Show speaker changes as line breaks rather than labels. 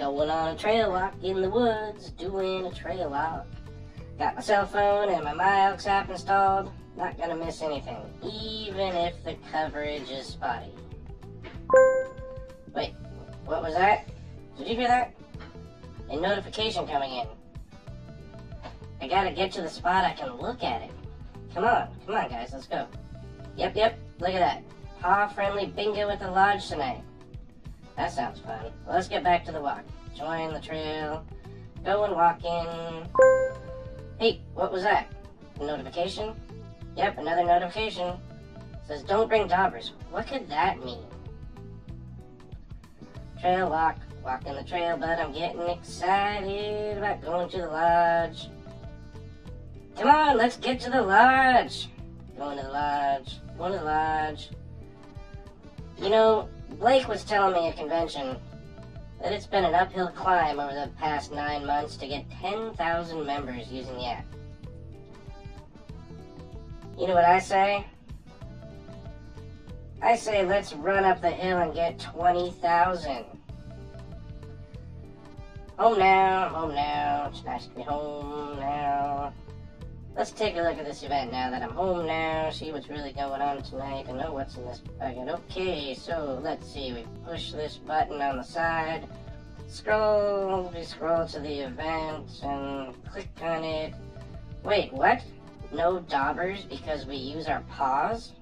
Going on a trail walk in the woods, doing a trail walk. Got my cell phone and my MyOx app installed. Not gonna miss anything, even if the coverage is spotty. Wait, what was that? Did you hear that? A notification coming in. I gotta get to the spot I can look at it. Come on, come on guys, let's go. Yep, yep, look at that. Paw friendly bingo at the lodge tonight. That sounds fun. Well, let's get back to the walk. Join the trail. Going and walking. Hey, what was that? A notification? Yep, another notification. says don't bring daubers. What could that mean? Trail walk. Walking the trail, but I'm getting excited about going to the lodge. Come on, let's get to the lodge. Going to the lodge. Going to the lodge. You know, Blake was telling me at convention that it's been an uphill climb over the past nine months to get 10,000 members using the app. You know what I say? I say let's run up the hill and get 20,000. Home now, home now. It's nice to be home now. Let's take a look at this event now that I'm home now, see what's really going on tonight, and know what's in this bucket. Okay, so let's see. We push this button on the side, scroll, we scroll to the event, and click on it. Wait, what? No daubers because we use our paws?